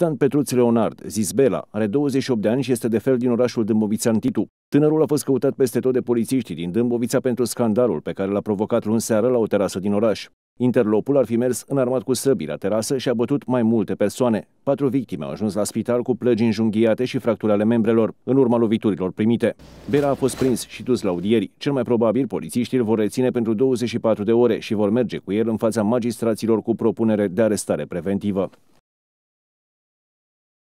Tristan Petruț Leonard, zis Bela, are 28 de ani și este de fel din orașul Dâmbovițan Titu. Tânărul a fost căutat peste tot de polițiștii din Dâmbovița pentru scandalul pe care l-a provocat luni seară la o terasă din oraș. Interlopul ar fi mers înarmat cu săbii la terasă și a bătut mai multe persoane. Patru victime au ajuns la spital cu plăgi înjunghiate și fracturi ale membrelor, în urma loviturilor primite. Bera a fost prins și dus la audieri. Cel mai probabil, polițiștii îl vor reține pentru 24 de ore și vor merge cu el în fața magistraților cu propunere de arestare preventivă.